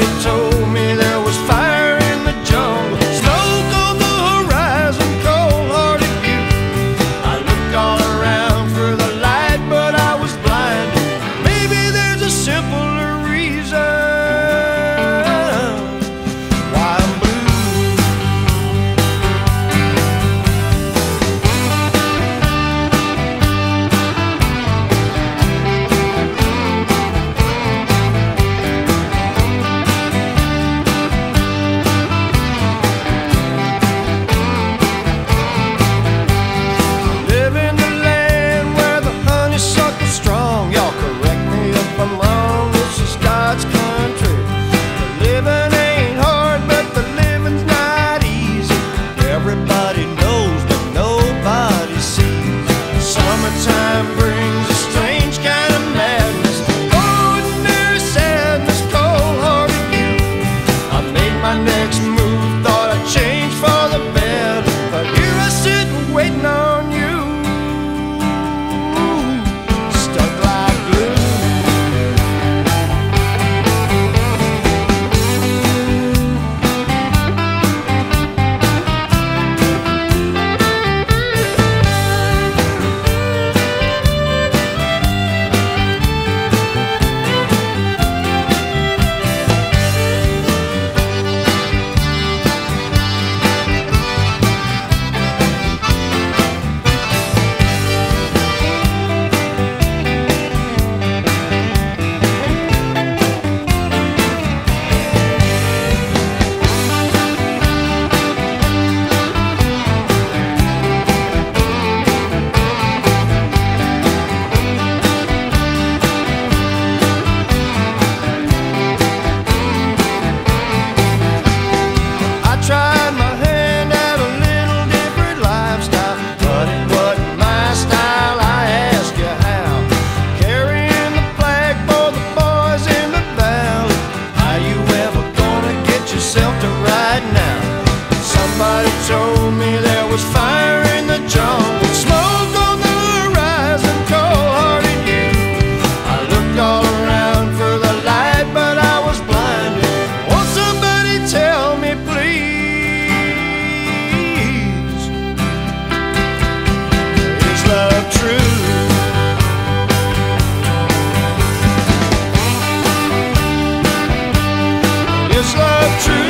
dicho Somebody told me there was fire in the jungle Smoke on the horizon, cold-hearted you I looked all around for the light, but I was blinded Won't somebody tell me, please Is love true? Is love true?